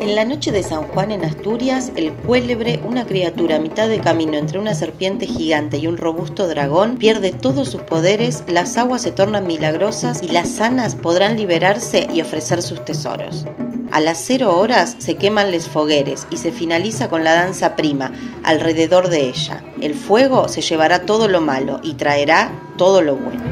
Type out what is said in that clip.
En la noche de San Juan en Asturias, el cuélebre, una criatura a mitad de camino entre una serpiente gigante y un robusto dragón, pierde todos sus poderes, las aguas se tornan milagrosas y las sanas podrán liberarse y ofrecer sus tesoros. A las cero horas se queman les fogueres y se finaliza con la danza prima alrededor de ella. El fuego se llevará todo lo malo y traerá todo lo bueno.